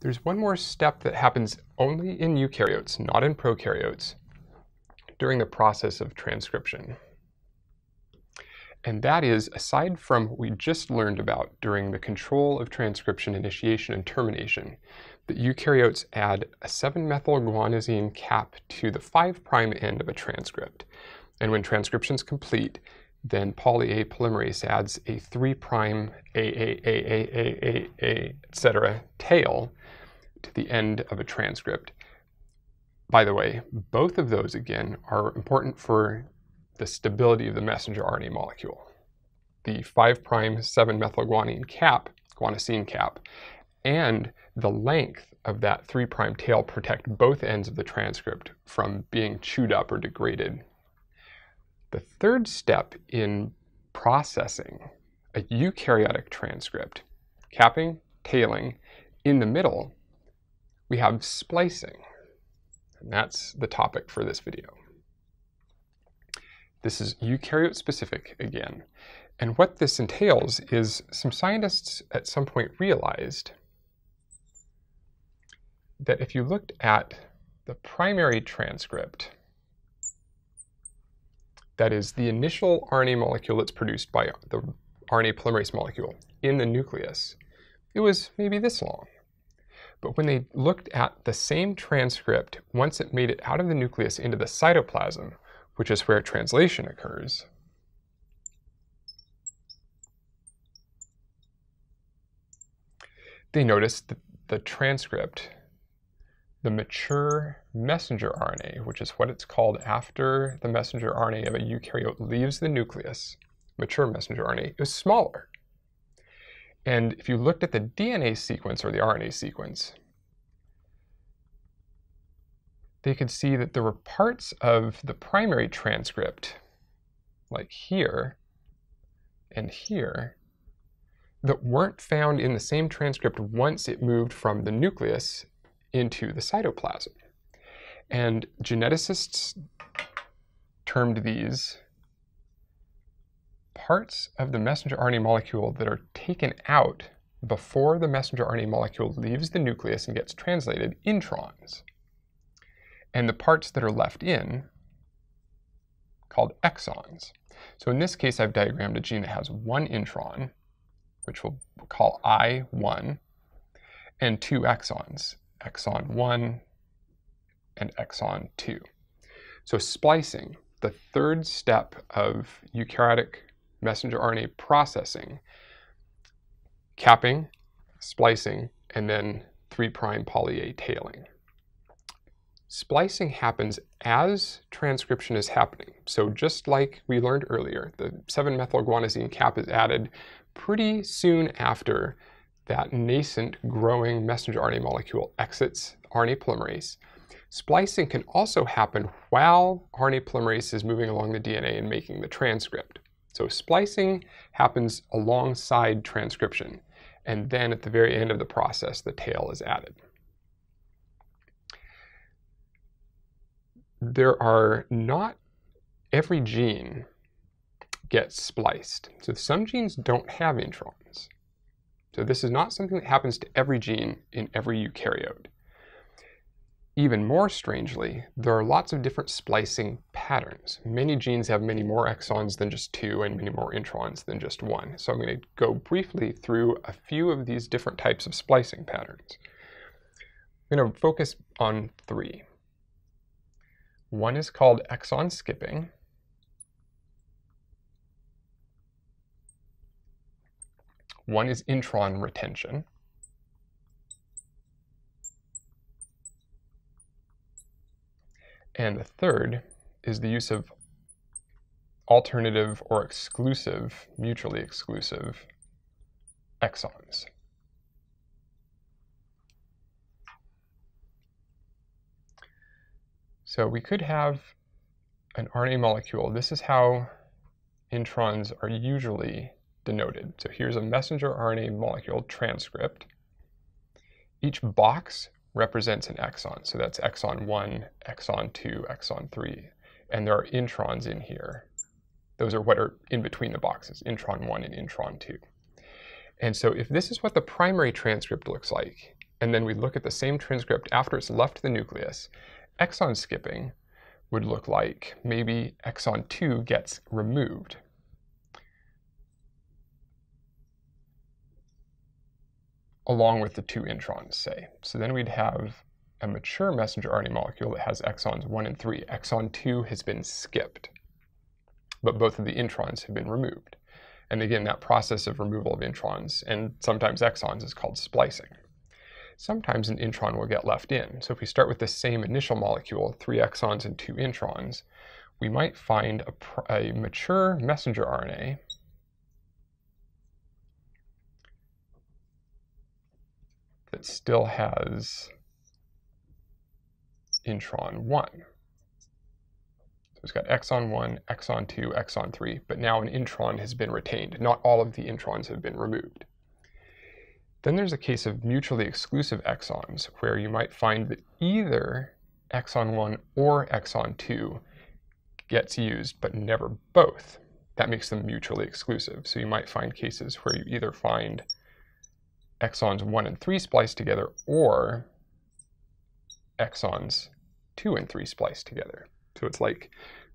There's one more step that happens only in eukaryotes, not in prokaryotes, during the process of transcription. And that is, aside from what we just learned about during the control of transcription initiation and termination, that eukaryotes add a 7-methylguanosine cap to the 5' end of a transcript. And when transcription is complete, then poly A polymerase adds a 3' AAAAAA, etc. tail to the end of a transcript. By the way, both of those again are important for the stability of the messenger RNA molecule. The 5' 7-methylguanine cap, guanosine cap, and the length of that 3' tail protect both ends of the transcript from being chewed up or degraded. The third step in processing a eukaryotic transcript, capping, tailing, in the middle, we have splicing. And that's the topic for this video. This is eukaryote specific again. And what this entails is some scientists at some point realized that if you looked at the primary transcript, that is the initial RNA molecule that's produced by the RNA polymerase molecule in the nucleus, it was maybe this long. But when they looked at the same transcript once it made it out of the nucleus into the cytoplasm, which is where translation occurs, they noticed that the transcript, the mature messenger RNA, which is what it's called after the messenger RNA of a eukaryote leaves the nucleus, mature messenger RNA, is smaller. And if you looked at the DNA sequence or the RNA sequence, they could see that there were parts of the primary transcript, like here and here, that weren't found in the same transcript once it moved from the nucleus into the cytoplasm. And geneticists termed these parts of the messenger RNA molecule that are taken out before the messenger RNA molecule leaves the nucleus and gets translated introns and the parts that are left in called exons. So in this case, I've diagrammed a gene that has one intron, which we'll call I1, and two exons, exon 1 and exon 2. So splicing, the third step of eukaryotic messenger RNA processing, capping, splicing, and then 3' poly A tailing. Splicing happens as transcription is happening. So just like we learned earlier, the 7-methylguanosine cap is added pretty soon after that nascent growing messenger RNA molecule exits RNA polymerase. Splicing can also happen while RNA polymerase is moving along the DNA and making the transcript. So splicing happens alongside transcription, and then at the very end of the process, the tail is added. there are not every gene gets spliced. So some genes don't have introns. So this is not something that happens to every gene in every eukaryote. Even more strangely, there are lots of different splicing patterns. Many genes have many more exons than just two and many more introns than just one. So I'm going to go briefly through a few of these different types of splicing patterns. I'm going to focus on three. One is called exon skipping. One is intron retention. And the third is the use of alternative or exclusive, mutually exclusive exons. So we could have an RNA molecule. This is how introns are usually denoted. So here's a messenger RNA molecule transcript. Each box represents an exon. So that's exon 1, exon 2, exon 3. And there are introns in here. Those are what are in between the boxes, intron 1 and intron 2. And so if this is what the primary transcript looks like, and then we look at the same transcript after it's left the nucleus, exon skipping would look like maybe exon 2 gets removed. Along with the two introns, say. So then we'd have a mature messenger RNA molecule that has exons 1 and 3. Exon 2 has been skipped, but both of the introns have been removed. And again, that process of removal of introns and sometimes exons is called splicing. Sometimes an intron will get left in. So if we start with the same initial molecule, three exons and two introns, we might find a, a mature messenger RNA that still has intron 1. So it's got exon 1, exon 2, exon 3, but now an intron has been retained. Not all of the introns have been removed. Then there's a case of mutually exclusive exons, where you might find that either exon 1 or exon 2 gets used, but never both. That makes them mutually exclusive. So you might find cases where you either find exons 1 and 3 spliced together or exons 2 and 3 spliced together. So it's like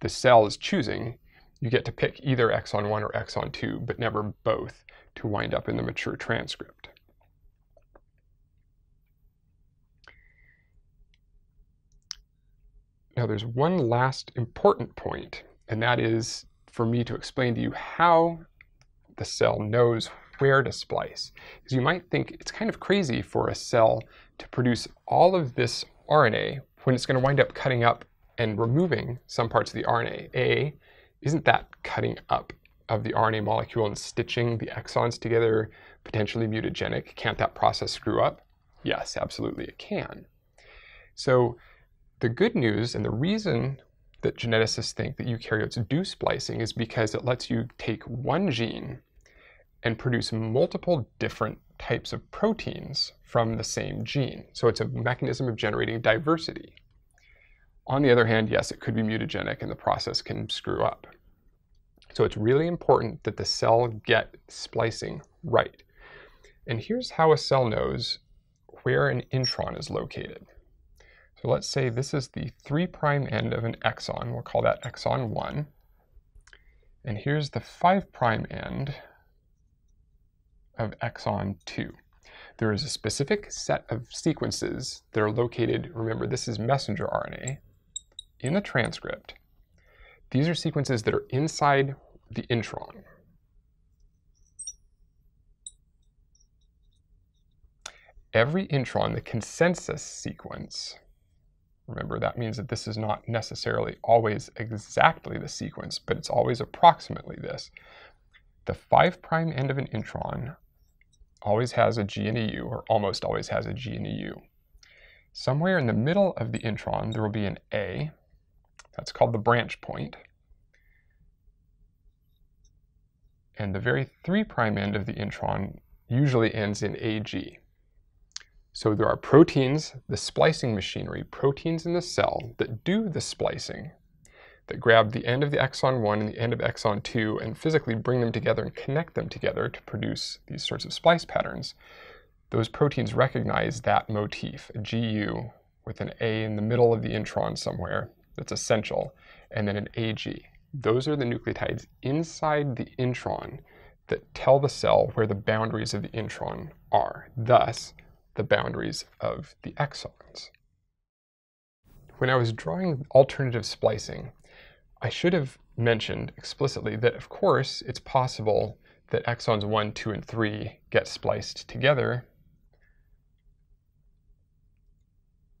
the cell is choosing, you get to pick either exon 1 or exon 2, but never both to wind up in the mature transcript. Now there's one last important point, and that is for me to explain to you how the cell knows where to splice. Because you might think it's kind of crazy for a cell to produce all of this RNA when it's going to wind up cutting up and removing some parts of the RNA. A, isn't that cutting up of the RNA molecule and stitching the exons together potentially mutagenic? Can't that process screw up? Yes, absolutely it can. So the good news and the reason that geneticists think that eukaryotes do splicing is because it lets you take one gene and produce multiple different types of proteins from the same gene. So it's a mechanism of generating diversity. On the other hand, yes, it could be mutagenic and the process can screw up. So it's really important that the cell get splicing right. And here's how a cell knows where an intron is located. So let's say this is the 3' end of an exon. We'll call that exon 1. And here's the 5' end of exon 2. There is a specific set of sequences that are located, remember this is messenger RNA, in the transcript. These are sequences that are inside the intron. Every intron, the consensus sequence, remember that means that this is not necessarily always exactly the sequence, but it's always approximately this. The 5' end of an intron always has a G and a U, or almost always has a G and a U. Somewhere in the middle of the intron, there will be an A. That's called the branch point. And the very 3' end of the intron usually ends in AG. So there are proteins, the splicing machinery, proteins in the cell that do the splicing that grab the end of the exon 1 and the end of exon 2 and physically bring them together and connect them together to produce these sorts of splice patterns, those proteins recognize that motif, a GU with an A in the middle of the intron somewhere that's essential, and then an AG. Those are the nucleotides inside the intron that tell the cell where the boundaries of the intron are, thus the boundaries of the exons. When I was drawing alternative splicing, I should have mentioned explicitly that, of course, it's possible that exons 1, 2, and 3 get spliced together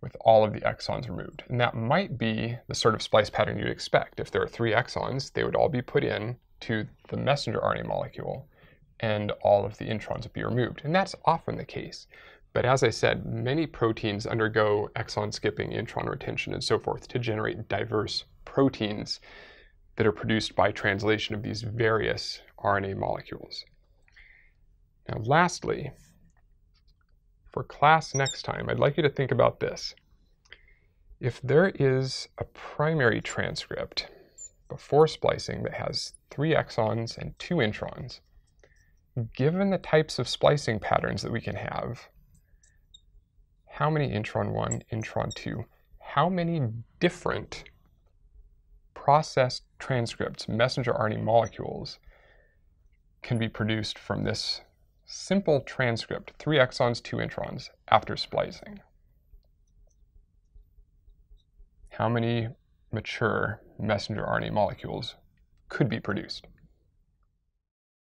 with all of the exons removed. And that might be the sort of splice pattern you'd expect. If there are three exons, they would all be put in to the messenger RNA molecule, and all of the introns would be removed. And that's often the case. But as I said, many proteins undergo exon skipping, intron retention, and so forth to generate diverse proteins that are produced by translation of these various RNA molecules. Now lastly, for class next time, I'd like you to think about this. If there is a primary transcript before splicing that has three exons and two introns, given the types of splicing patterns that we can have, how many intron 1, intron 2, how many different processed transcripts, messenger RNA molecules, can be produced from this simple transcript, three exons, two introns, after splicing. How many mature messenger RNA molecules could be produced?